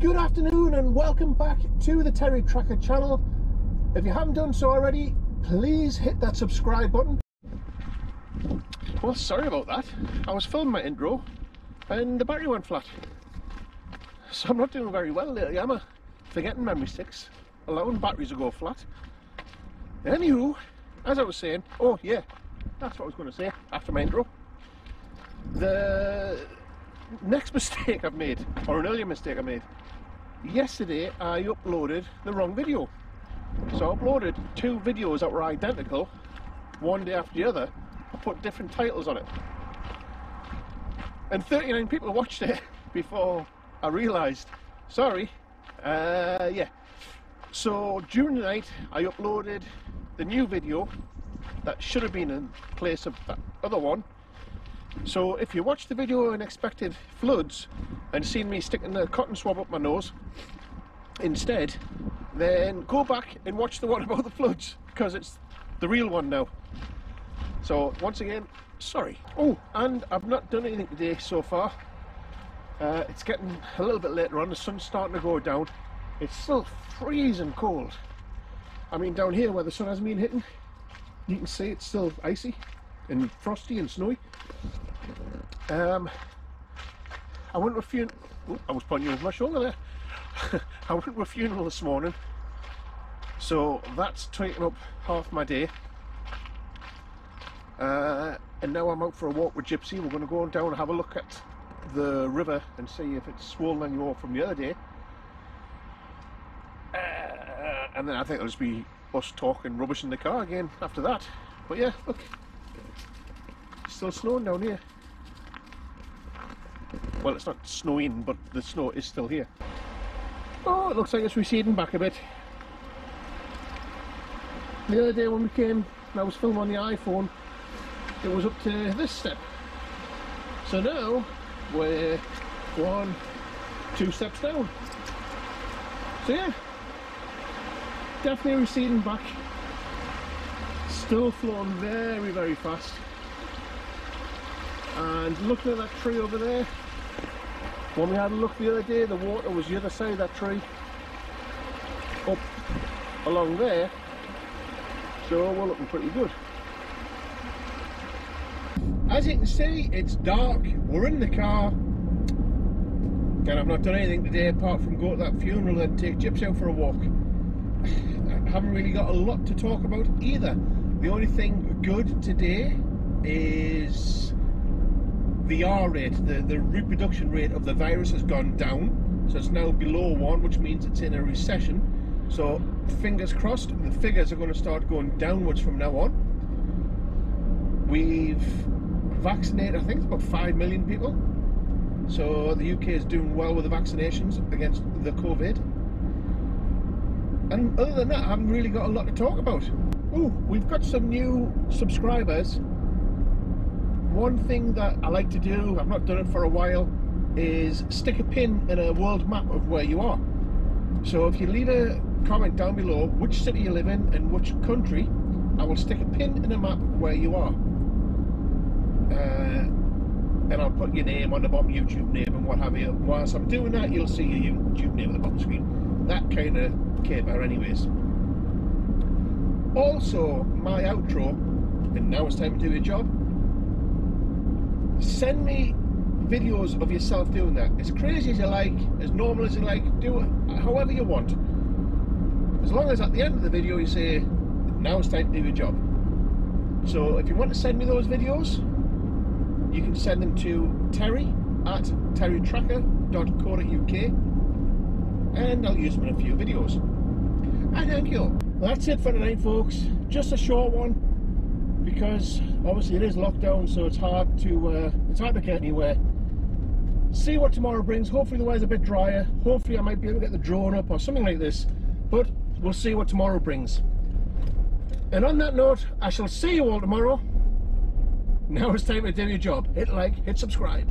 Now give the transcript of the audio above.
Good afternoon and welcome back to the Terry Tracker channel. If you haven't done so already, please hit that subscribe button. Well, sorry about that. I was filming my intro and the battery went flat. So I'm not doing very well lately, am I? Forgetting memory sticks, allowing batteries to go flat. Anywho, as I was saying, oh yeah, that's what I was going to say after my intro. The next mistake I've made, or an earlier mistake I made, yesterday I uploaded the wrong video. So I uploaded two videos that were identical, one day after the other. I put different titles on it. And 39 people watched it before I realised, sorry, uh, yeah. So during the night I uploaded the new video that should have been in place of that other one. So if you watched the video on expected floods and seen me sticking the cotton swab up my nose instead, then go back and watch the one about the floods because it's the real one now. So once again, sorry. Oh, and I've not done anything today so far. Uh, it's getting a little bit later on, the sun's starting to go down. It's still freezing cold. I mean down here where the sun hasn't been hitting, you can see it's still icy and frosty and snowy. Um, I went to a funeral, I was pointing over my shoulder there. I went to a funeral this morning, so that's taken up half my day. Uh, and now I'm out for a walk with Gypsy. We're going to go on down and have a look at the river and see if it's swollen anymore from the other day. Uh, and then I think it'll just be us talking rubbish in the car again after that. But yeah, look, it's still snowing down here. Well, it's not snowing, but the snow is still here. Oh, it looks like it's receding back a bit. The other day when we came, I was filming on the iPhone, it was up to this step. So now we're one, two steps down. So yeah, definitely receding back. Still flowing very, very fast. And looking at that tree over there, when we had a look the other day, the water was the other side of that tree, up along there. So we're looking pretty good. As you can see, it's dark. We're in the car. And I've not done anything today apart from go to that funeral and take Gypsy out for a walk. I haven't really got a lot to talk about either. The only thing good today is the R rate, the, the reproduction rate of the virus has gone down. So it's now below one, which means it's in a recession. So fingers crossed, the figures are going to start going downwards from now on. We've vaccinated, I think it's about 5 million people. So the UK is doing well with the vaccinations against the COVID. And other than that, I haven't really got a lot to talk about. Oh, we've got some new subscribers. One thing that I like to do, I've not done it for a while, is stick a pin in a world map of where you are. So if you leave a comment down below which city you live in and which country, I will stick a pin in a map where you are. Uh, and I'll put your name on the bottom, YouTube name and what have you. Whilst I'm doing that, you'll see your YouTube name on the bottom screen. That kind of caper anyways. Also, my outro, and now it's time to do your job, send me videos of yourself doing that. As crazy as you like, as normal as you like, do it however you want. As long as at the end of the video you say, now it's time to do your job. So if you want to send me those videos, you can send them to terry at terrytracker.co.uk and I'll use them in a few videos. And thank you. That's it for tonight folks. Just a short one because obviously it is lockdown so it's hard to uh, it's hard to get anywhere. See what tomorrow brings. Hopefully the weather's a bit drier. Hopefully I might be able to get the drone up or something like this. But we'll see what tomorrow brings. And on that note, I shall see you all tomorrow. Now it's time to do your job. Hit like, hit subscribe.